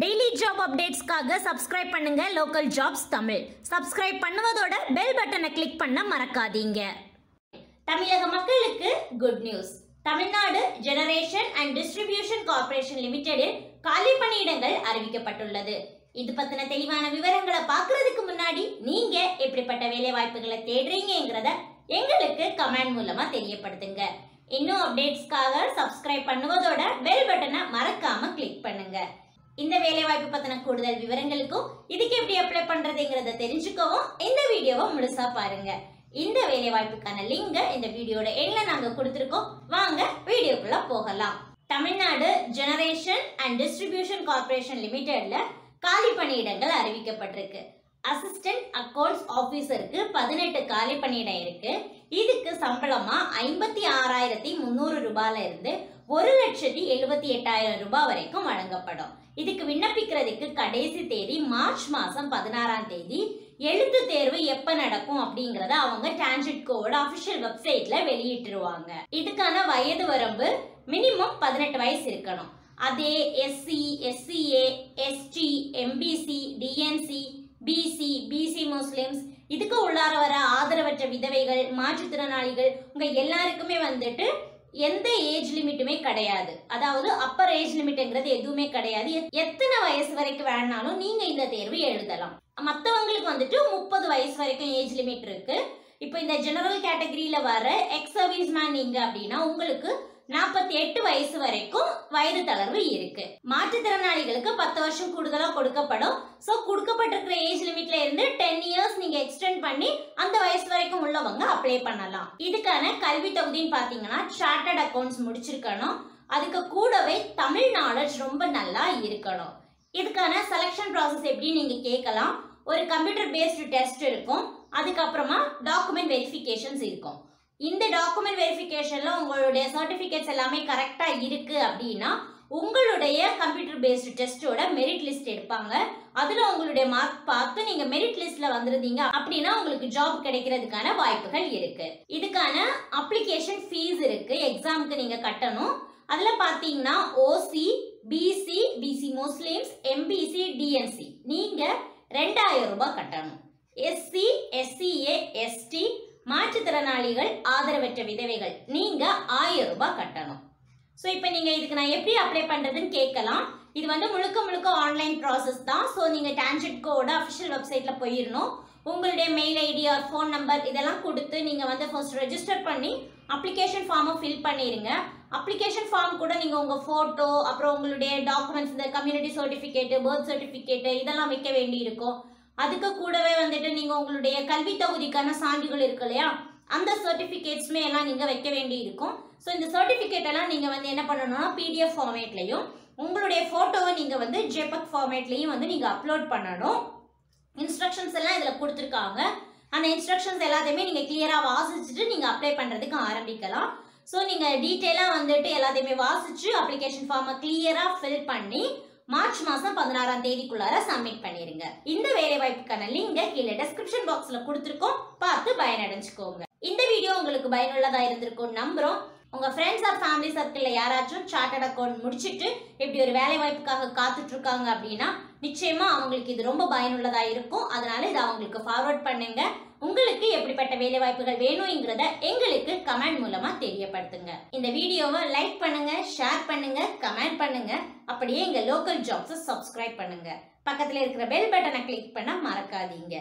Daily job அப்டேட்ஸ்க்காக subscribe பண்ணுங்க. Local jobs Tamil. Subscribe பண்ணுவதோட பெல் பட்டனை கிளிக் பண்ண மறக்காதீங்க. தமிழக மக்களுக்கு good news Tamil Nadu generation and distribution corporation லிமிடெடில் காலி பணியிடங்கள் அறிவிக்கப்பட்டுள்ளது. இது பத்தின தெளிவான விவரங்களை பார்க்கறதுக்கு முன்னாடி நீங்க எப்படிப்பட்ட வேலை வாய்ப்புகளை தேடுறீங்கிறத எங்களுக்கு கமெண்ட் மூலமா தெரியப்படுத்துங்க. இன்னும் அப்டேட்ஸ்க்காக சப்ஸ்கிரைப் பண்ணுவதோட பெல் பட்டனை மறக்காம கிளிக் பண்ணுங்க. இந்த வேலைவாய்ப்பு பத்தின கூடுதல் விவரங்களுக்கும் இதுக்கு எப்படி அப்ளை பண்றதுங்கிறத தெரிஞ்சுக்கவும் இந்த வீடியோவை முழுசா பாருங்க. இந்த வேலைவாய்ப்புக்கான லிங்க இந்த வீடியோட எண்ல நாங்க கொடுத்துருக்கோம். வாங்க வீடியோக்குள்ள போகலாம். Tamil Nadu generation and distribution corporation லிமிடெட்ல காலி பணியிடங்கள் அறிவிக்கப்பட்டிருக்கு. அசிஸ்டன்ட் அக்கவுண்ட்ஸ் ஆபீசருக்கு பதினெட்டு காலி பணியிடம் இருக்கு. இதுக்கு சம்பளமா ஐம்பத்தி ஆறாயிரத்தி முந்நூறு ரூபாயில இருந்து ஒரு லட்சத்தி எழுபத்தி எட்டாயிரம் ரூபாய் வரைக்கும் வழங்கப்படும். இதுக்கு விண்ணப்பிக்கிறதுக்கு கடைசி தேதி மார்ச் மாதம் பதினாறாம் தேதி. எழுத்து தேர்வு எப்ப நடக்கும் அப்படிங்கறத அவங்க டிரான்சிட் கோவோட அபிஷியல் வெப்சைட்ல வெளியிட்டுருவாங்க. இதுக்கான வயது வரம்பு மினிமம் பதினெட்டு வயசு இருக்கணும். அதே SC SCA ST MBC DNC BC BC Muslims இதுக்கு உள்ளார வர ஆதரவற்ற விதவைகள் மாற்றுத்திறனாளிகள் உங்க எல்லாருக்குமே வந்துட்டு எந்த ஏஜ் லிமிட்டுமே கிடையாது. அதாவது அப்பர் ஏஜ் லிமிட்ங்கிறது எதுவுமே கிடையாது. எத்தனை வயசு வரைக்கும் வேணாலும் நீங்க இந்த தேர்வு எழுதலாம். மற்றவங்களுக்கு வந்துட்டு முப்பது வயசு வரைக்கும் ஏஜ் லிமிட் இருக்கு. இப்போ இந்த ஜெனரல் கேட்டகரியில வர எக்ஸ் சர்வீஸ் மேன் நீங்க அப்படின்னா உங்களுக்கு நாற்பத்தி எட்டு வயசு வரைக்கும் வயது தளர்வு இருக்கு. மாற்றுத்திறனாளிகளுக்கு பத்து வருஷம் கூடுதலா கொடுக்கப்படும். ஸோ கொடுக்கப்பட்டிருக்கிற ஏஜ் லிமிட்ல இருந்து டென் இயர்ஸ் நீங்க எக்ஸ்டெண்ட் பண்ணி அந்த வயசு உள்ளவங்க அப்ளை பண்ணலாம். இதுக்கான கல்வி தகுதின்னு பாத்தீங்கன்னா சார்ட்டர்ட் அக்கௌண்ட்ஸ் முடிச்சிருக்கணும். அதுக்கு கூடவே தமிழ் நாலேஜ் ரொம்ப நல்லா இருக்கணும். இதுக்கான செலெக்ஷன் ப்ராசஸ் எப்படி நீங்க கேட்கலாம். ஒரு கம்ப்யூட்டர் பேஸ்டு டெஸ்ட் இருக்கும். அதுக்கப்புறமா டாக்குமெண்ட் வெரிஃபிகேஷன்ஸ் இருக்கும். இந்த டாக்குமெண்ட் வெரிஃபிகேஷன்ல உங்களுடைய சர்டிபிகேட்ஸ் எல்லாமே கரெக்டா இருக்கு அப்படின்னா உங்களுடைய கம்ப்யூட்டர் பேஸ்டு டெஸ்டோட மெரிட் லிஸ்ட் எடுப்பாங்க. அதில் உங்களுடைய மார்க் பார்த்து நீங்கள் மெரிட் லிஸ்ட்டில் வந்துருந்தீங்க அப்படின்னா உங்களுக்கு ஜாப் கிடைக்கிறதுக்கான வாய்ப்புகள் இருக்குது இதுக்கான அப்ளிகேஷன் ஃபீஸ் இருக்குது எக்ஸாமுக்கு நீங்கள் கட்டணும். அதில் பார்த்தீங்கன்னா OC BC BC Muslims MBC DNC நீங்கள் ரெண்டாயிரம் ரூபாய் கட்டணும். எஸ்சி எஸ்சிஏ எஸ்டி மாற்றுத்திறனாளிகள் ஆதரவற்ற விதவைகள். நீங்கள் ஆயிரம் ரூபாய் கட்டணும். ஸோ இப்போ நீங்கள் இதுக்கு நான் எப்படி அப்ளை பண்ணுறதுன்னு கேட்கலாம். இது வந்து முழுக்க முழுக்க ஆன்லைன் ப்ராசஸ் தான். ஸோ நீங்கள் டான்ஜெட்கோட அஃபிஷியல் வெப்சைட்டில் போயிடணும் உங்களுடைய mail ID or phone number இதெல்லாம் கொடுத்து நீங்கள் வந்து ஃபர்ஸ்ட் ரெஜிஸ்டர் பண்ணி அப்ளிகேஷன் ஃபார்மை ஃபில் பண்ணிடுங்க அப்ளிகேஷன் ஃபார்ம் கூட நீங்கள் உங்கள் ஃபோட்டோ அப்புறம் உங்களுடைய டாக்குமெண்ட்ஸ் இந்த கம்யூனிட்டி சர்டிஃபிகேட்டு பர்த் சர்டிஃபிகேட் இதெல்லாம் வைக்க வேண்டி இருக்கும் அதுக்கு கூடவே வந்துட்டு நீங்கள் உங்களுடைய கல்வி தகுதிக்கான சான்றுகள் இருக்கு இல்லையா? அந்த சர்டிஃபிகேட்ஸுமே எல்லாம் நீங்கள் வைக்க வேண்டி இருக்கும் ஸோ இந்த சர்டிஃபிகேட் எல்லாம் நீங்கள் வந்து என்ன பண்ணணும்னா பிடிஎஃப் ஃபார்மேட்லையும் உங்களுடைய ஃபோட்டோவை நீங்கள் வந்து ஜெபக் ஃபார்மேட்லையும் வந்து நீங்கள் அப்லோட் பண்ணணும். இன்ஸ்ட்ரக்ஷன்ஸ் எல்லாம் இதில் கொடுத்துருக்காங்க. அந்த இன்ஸ்ட்ரக்ஷன்ஸ் எல்லாத்தையுமே நீங்கள் கிளியராக வாசிச்சுட்டு நீங்கள் அப்ளை பண்ணுறதுக்கு ஆரம்பிக்கலாம். ஸோ நீங்கள் டீட்டெயிலாக வந்துட்டு எல்லாத்தையுமே வாசிச்சு அப்ளிகேஷன் ஃபார்மை கிளியராக ஃபில் பண்ணி மார்ச் மாதம் பதினாறாம் தேதிக்குள்ளார சப்மிட் பண்ணிடுங்க இந்த வேலைவாய்ப்புக்கான லிங்கை கீழே டெஸ்கிரிப்ஷன் பாக்ஸில் கொடுத்துருக்கோம். பார்த்து பயனடைஞ்சுக்கோங்க. இந்த வீடியோ உங்களுக்கு பயனுள்ளதாக இருந்திருக்கும் நம்புகிறோம் உங்கள் ஃப்ரெண்ட்ஸ் ஆர் ஃபேமிலி சர்க்கிளில் யாராச்சும் சார்ட்டட் அக்கௌண்ட் முடிச்சுட்டு இப்படி ஒரு வேலை வாய்ப்புக்காக காத்துட்ருக்காங்க அப்படின்னா நிச்சயமாக அவங்களுக்கு இது ரொம்ப பயனுள்ளதாக இருக்கும். அதனால் இதை அவங்களுக்கு ஃபார்வர்ட் பண்ணுங்க. உங்களுக்கு எப்படிப்பட்ட வேலை வாய்ப்புகள் வேணுங்கிறத எங்களுக்கு கமெண்ட் மூலமா தெரியப்படுத்துங்க. இந்த வீடியோவை லைக் பண்ணுங்க ஷேர் பண்ணுங்க கமெண்ட் பண்ணுங்க. அப்படியே எங்க லோக்கல் ஜாப்ஸை சப்ஸ்கிரைப் பண்ணுங்க. பக்கத்தில் இருக்கிற பெல் பட்டனை கிளிக் பண்ண மறக்காதீங்க.